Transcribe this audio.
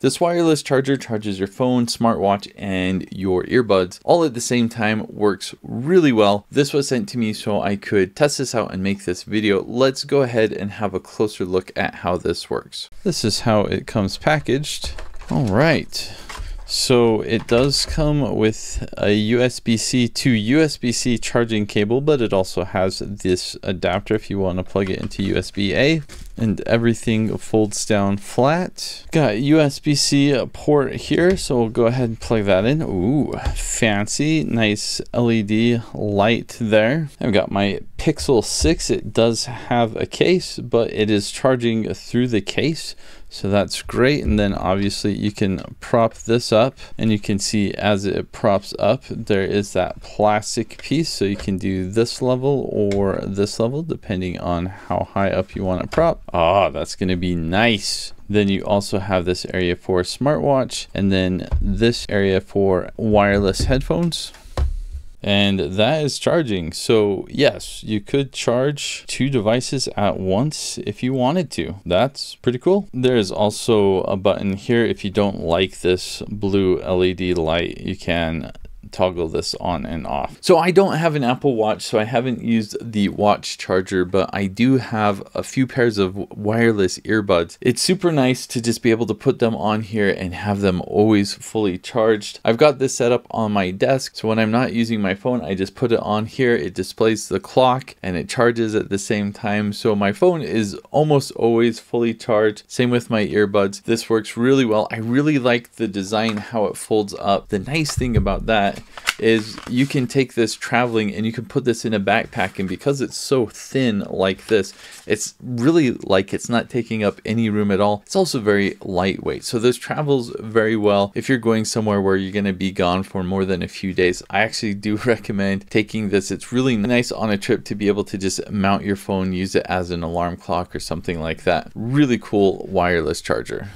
This wireless charger charges your phone, smartwatch, and your earbuds all at the same time. Works really well. This was sent to me so I could test this out and make this video. Let's go ahead and have a closer look at how this works. This is how it comes packaged. All right. So it does come with a USB-C to USB-C charging cable, but it also has this adapter if you want to plug it into USB-A and everything folds down flat. Got USB-C port here, so we'll go ahead and plug that in. Ooh, fancy, nice LED light there. I've got my Pixel 6. It does have a case, but it is charging through the case. So that's great. And then obviously you can prop this up and you can see as it props up, there is that plastic piece. So you can do this level or this level, depending on how high up you want to prop. Ah, that's going to be nice. Then you also have this area for smartwatch and then this area for wireless headphones and that is charging. So yes, you could charge two devices at once if you wanted to. That's pretty cool. There is also a button here if you don't like this blue LED light, you can toggle this on and off. So I don't have an Apple Watch, so I haven't used the watch charger, but I do have a few pairs of wireless earbuds. It's super nice to just be able to put them on here and have them always fully charged. I've got this set up on my desk, so when I'm not using my phone, I just put it on here. It displays the clock and it charges at the same time. So my phone is almost always fully charged. Same with my earbuds. This works really well. I really like the design, how it folds up. The nice thing about that is you can take this traveling and you can put this in a backpack and because it's so thin like this it's really like it's not taking up any room at all. It's also very lightweight. So this travels very well. If you're going somewhere where you're going to be gone for more than a few days I actually do recommend taking this. It's really nice on a trip to be able to just mount your phone use it as an alarm clock or something like that. Really cool wireless charger